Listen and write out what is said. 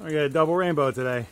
I got a double rainbow today.